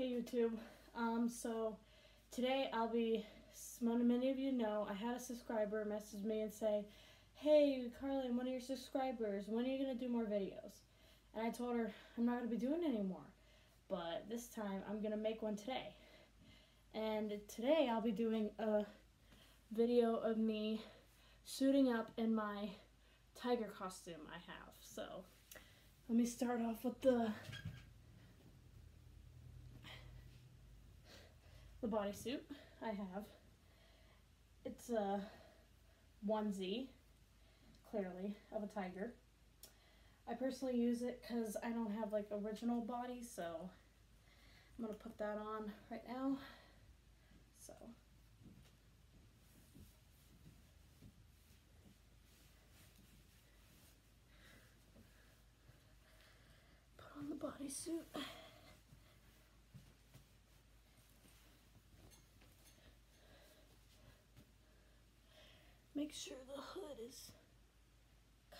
Hey YouTube. Um, so today I'll be, many of you know, I had a subscriber message me and say, Hey Carly, I'm one of your subscribers. When are you going to do more videos? And I told her I'm not going to be doing anymore. But this time I'm going to make one today. And today I'll be doing a video of me suiting up in my tiger costume I have. So let me start off with the the bodysuit I have. It's a onesie, clearly, of a tiger. I personally use it because I don't have like original body, so I'm to put that on right now. So. Put on the bodysuit. Make sure the hood is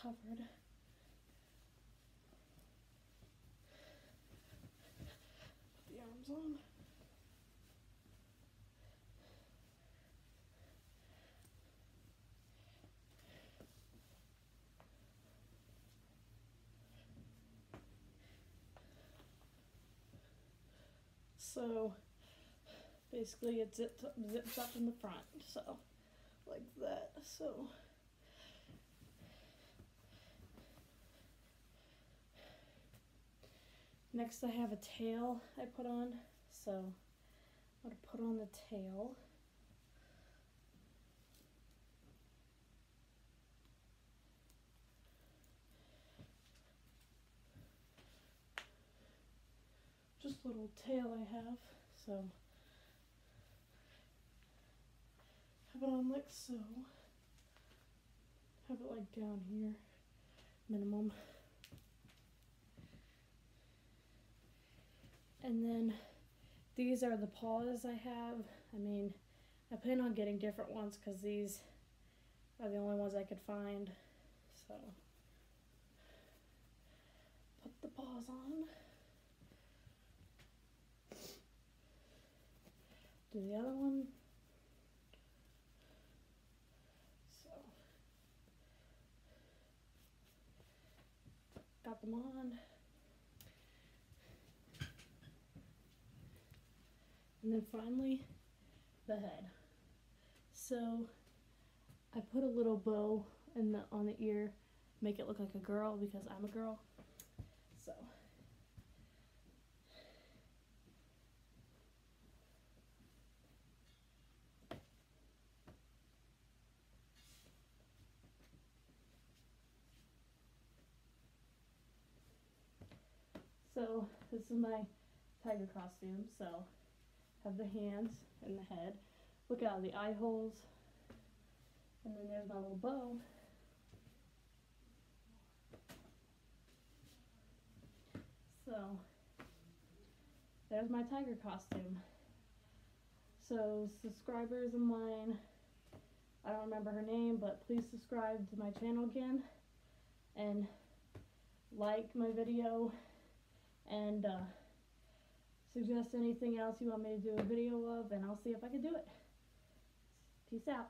covered. Put the arms on. So basically it zips, zips up in the front, so like that. So next I have a tail I put on. So I'm to put on the tail. Just little tail I have. So have it on like so. Have it like down here, minimum. And then these are the paws I have. I mean, I plan on getting different ones because these are the only ones I could find. So, put the paws on. Do the other one. Got them on. And then finally, the head. So I put a little bow in the on the ear, make it look like a girl because I'm a girl. So So this is my tiger costume. So have the hands and the head. Look all the eye holes. And then there's my little bow. So there's my tiger costume. So subscribers of mine, I don't remember her name, but please subscribe to my channel again and like my video and uh, suggest anything else you want me to do a video of, and I'll see if I can do it. Peace out.